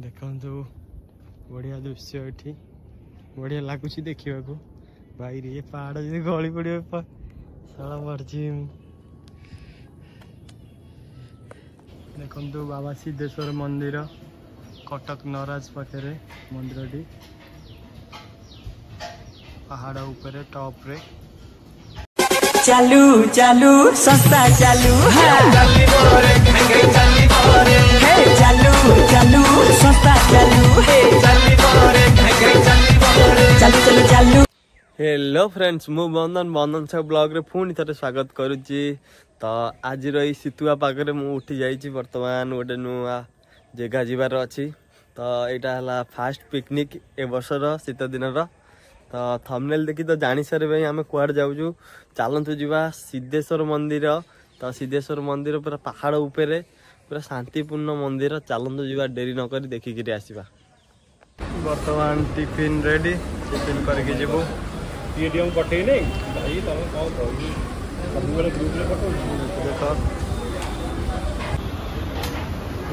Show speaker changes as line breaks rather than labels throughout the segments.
ଦେଖନ୍ତୁ ବଢ଼ିଆ ଦୃଶ୍ୟ ଏଠି ବଢ଼ିଆ ଲାଗୁଛି ଦେଖିବାକୁ ଭାଇରେ ଏ ପାହାଡ଼ ଯଦି ଗଳି ପଡ଼ିବ ଶାଳ ମାରିଛି ଦେଖନ୍ତୁ ବାବା ସିଦ୍ଧେଶ୍ୱର ମନ୍ଦିର କଟକ ନରାଜ ପାଖରେ ମନ୍ଦିରଟି ପାହାଡ଼ ଉପରେ ଟପ୍ରେ
ଚାଲୁ ଚାଲୁ ଶସ୍ତା ଚାଲୁ ଚାଲୁ
ହ୍ୟାଲୋ ଫ୍ରେଣ୍ଡସ୍ ମୁଁ ବନ୍ଧନ ବନ୍ଧନ ଛକ ବ୍ଲଗ୍ରେ ପୁଣି ଥରେ ସ୍ୱାଗତ କରୁଛି ତ ଆଜିର ଏଇ ଶୀତୁଆ ପାଗରେ ମୁଁ ଉଠିଯାଇଛି ବର୍ତ୍ତମାନ ଗୋଟେ ନୂଆ ଜାଗା ଯିବାର ଅଛି ତ ଏଇଟା ହେଲା ଫାଷ୍ଟ ପିକନିକ୍ ଏ ବର୍ଷର ଶୀତ ଦିନର ତ ଥମ୍ନେଲ୍ ଦେଖି ତ ଜାଣିସାରିବା ହିଁ ଆମେ କୁଆଡ଼େ ଯାଉଛୁ ଚାଲନ୍ତୁ ଯିବା ସିଦ୍ଧେଶ୍ୱର ମନ୍ଦିର ତ ସିଦ୍ଧେଶ୍ୱର ମନ୍ଦିର ପୁରା ପାହାଡ଼ ଉପରେ ପୁରା ଶାନ୍ତିପୂର୍ଣ୍ଣ ମନ୍ଦିର ଚାଲନ୍ତୁ ଯିବା ଡେରି ନକରି ଦେଖିକିରି ଆସିବା ବର୍ତ୍ତମାନ ଟିଫିନ୍ ରେଡ଼ି ଟିଫିନ୍ କରିକି ଯିବୁ
സ്റ്റേഡിയം പട്ടേനെ ഭായി തവ കോൾ റോയി അതുപോലെ ഗ്രൂപ്പിലെ പട്ടോ
സാർ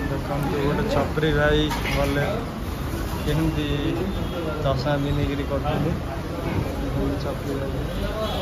ଦେଖନ୍ତୁ ଗୋଟେ ଛପରି ଭାଇ ଗଲେ କେମିତି ଦଶା ବି ନେଇକିରି କରୁଛନ୍ତି ଛପରି ଭାଇ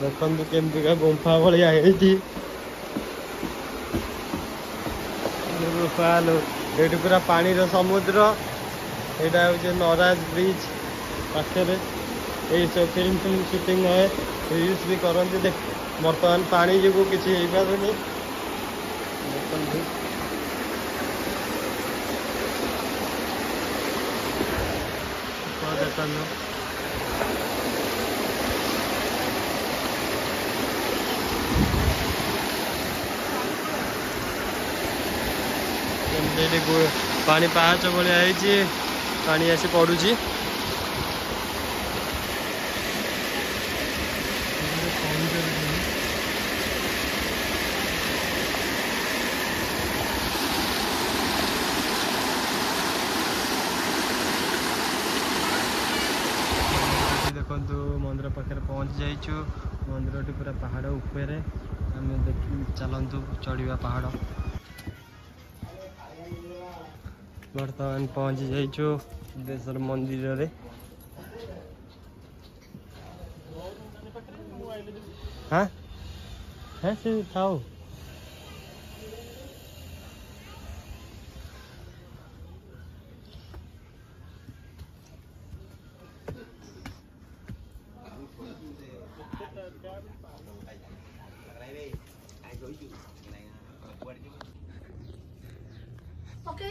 देखु के गुंफा भाया ये पूरा पानी रो समुद्र यहाँ हूँ नराज ब्रिज पाखे ये सब फिल्म फिल्म सुटिंग है रिल्स भी करते देख बर्तमान पा जो कि ଏମିତି ପାଣି ପାହାଚ ଭଳିଆ ହେଇଛି ପାଣି ଆସି ପଡ଼ୁଛି ଦେଖନ୍ତୁ ମନ୍ଦିର ପାଖରେ ପହଞ୍ଚି ଯାଇଛୁ ମନ୍ଦିରଟି ପୁରା ପାହାଡ଼ ଉପରେ ଆମେ ଦେଖି ଚାଲନ୍ତୁ ଚଢ଼ିବା ପାହାଡ଼ ବର୍ତ୍ତମାନ ପହଞ୍ଚି ଯାଇଛୁ ସିଦ୍ଧେଶ୍ୱର ମନ୍ଦିରରେ ହଁ ହଁ ସେ ଥାଉ Okay,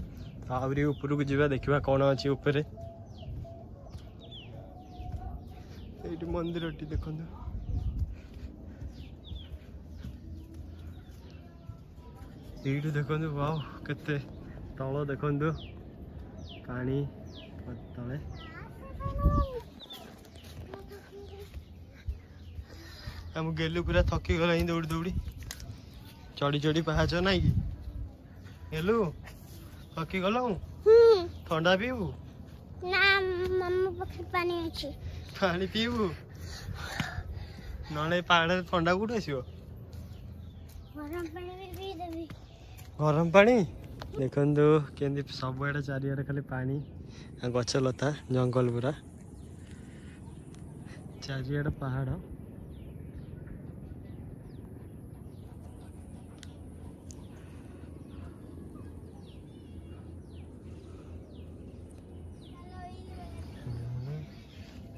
ଆହୁରି ଉପରକୁ ଯିବା ଦେଖିବା କ'ଣ ଅଛି ଉପରେ ଏଇଠି ମନ୍ଦିରଟି ଦେଖନ୍ତୁ ଏଇଠୁ ଦେଖନ୍ତୁ ବାଉ କେତେ ତଳ ଦେଖନ୍ତୁ ପାଣି ତଳେ ଆମ ଗେଲୁ ପୁରା ଥକିଗଲା ହିଁ ଦୌଡ଼ି ଦୌଡ଼ି ଚଢ଼ି ଚଢ଼ି ପାହାଚ ନାଇଁ କି ଗେଲୁ થકી
ગલો
હું ઠંડા
પીવું ના મમ્મી પાસે પાણી
છે પાણી પીવું નણે પાણી ઠંડા કુટે છો
ગરમ પાણી પી દેવી
ગરમ પાણી ଦେଖନ୍ତୁ କେମିତି ସବୁଆଡ଼େ ଚାରିଆଡ଼େ ଖାଲି ପାଣି ଗଛ ଲତା ଜଙ୍ଗଲ ପୁରା ଚାରିଆଡ଼େ ପାହାଡ଼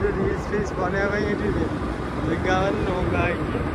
वीडियो रील्स वील्स बनाए हुए यूट्यूब में विज्ञापन होगा ही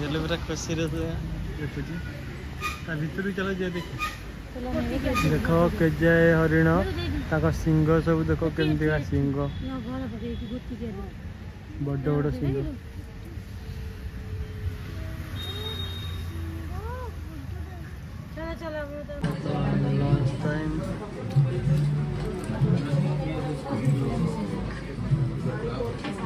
গেলে বেটা কত সিরিয়াস है দেখুছি তা ভিতরে চলে যায় দেখো দেখ কে যায় হরিণ তাক সিংহ সব দেখ কেমতি সিংহ বড় বড় সিংহ Thank you.